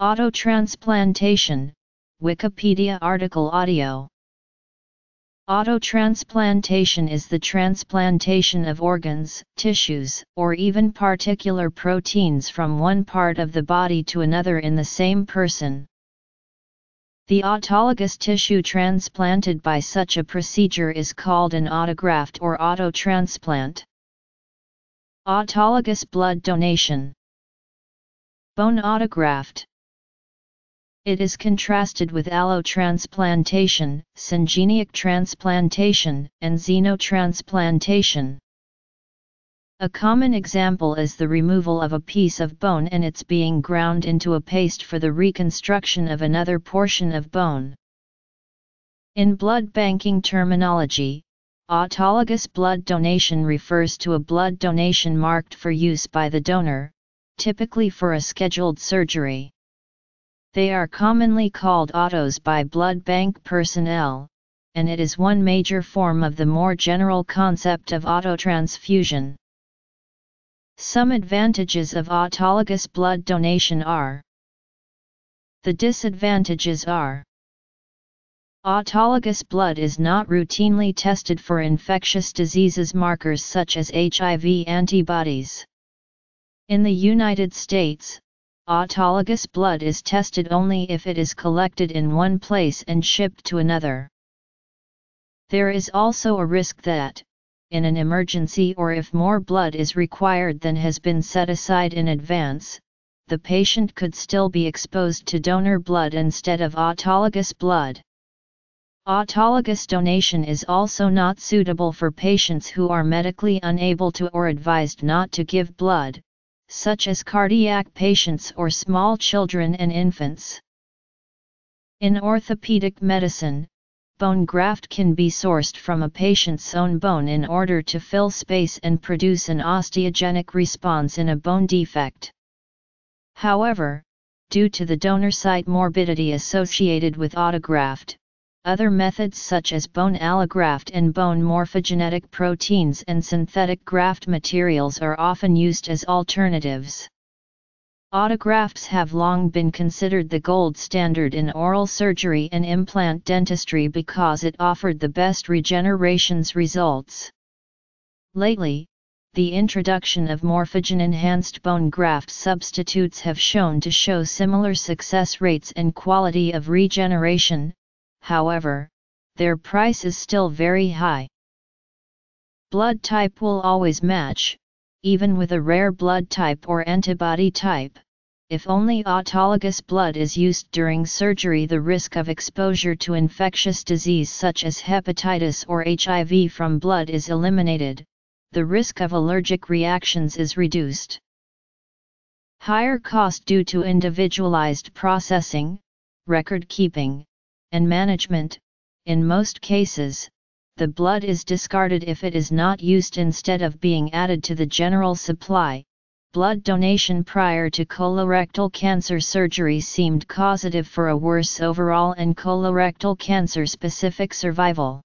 Autotransplantation, Wikipedia article audio. Autotransplantation is the transplantation of organs, tissues, or even particular proteins from one part of the body to another in the same person. The autologous tissue transplanted by such a procedure is called an autograft or autotransplant. Autologous blood donation Bone autograft it is contrasted with allotransplantation, syngeneic transplantation, and xenotransplantation. A common example is the removal of a piece of bone and its being ground into a paste for the reconstruction of another portion of bone. In blood banking terminology, autologous blood donation refers to a blood donation marked for use by the donor, typically for a scheduled surgery. They are commonly called autos by blood bank personnel, and it is one major form of the more general concept of autotransfusion. Some advantages of autologous blood donation are The disadvantages are Autologous blood is not routinely tested for infectious diseases markers such as HIV antibodies. In the United States, autologous blood is tested only if it is collected in one place and shipped to another. There is also a risk that, in an emergency or if more blood is required than has been set aside in advance, the patient could still be exposed to donor blood instead of autologous blood. Autologous donation is also not suitable for patients who are medically unable to or advised not to give blood, such as cardiac patients or small children and infants. In orthopedic medicine, bone graft can be sourced from a patient's own bone in order to fill space and produce an osteogenic response in a bone defect. However, due to the donor site morbidity associated with autograft, other methods such as bone allograft and bone morphogenetic proteins and synthetic graft materials are often used as alternatives. Autografts have long been considered the gold standard in oral surgery and implant dentistry because it offered the best regenerations results. Lately, the introduction of morphogen-enhanced bone graft substitutes have shown to show similar success rates and quality of regeneration, however, their price is still very high. Blood type will always match, even with a rare blood type or antibody type. If only autologous blood is used during surgery the risk of exposure to infectious disease such as hepatitis or HIV from blood is eliminated, the risk of allergic reactions is reduced. Higher cost due to individualized processing, record keeping, and management, in most cases, the blood is discarded if it is not used instead of being added to the general supply. Blood donation prior to colorectal cancer surgery seemed causative for a worse overall and colorectal cancer specific survival.